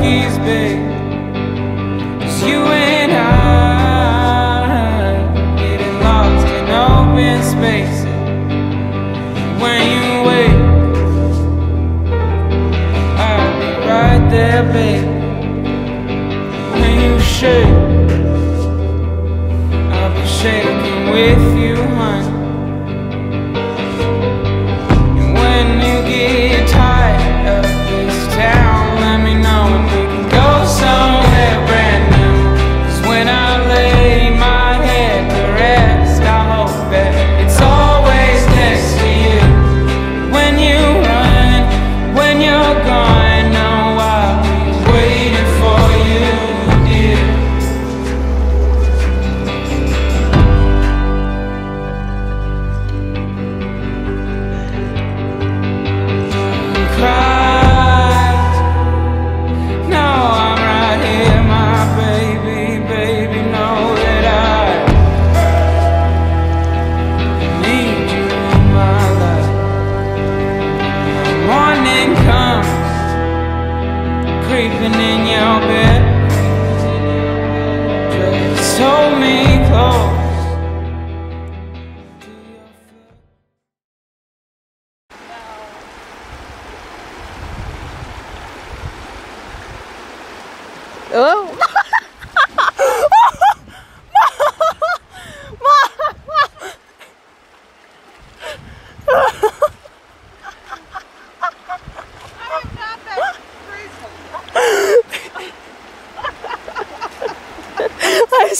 turkeys big as you and I Getting lost in open spaces. When you wake I'll be right there, babe. When you shake I'll be shaking with you, honey. creeping in your bed Just hold me close Oh!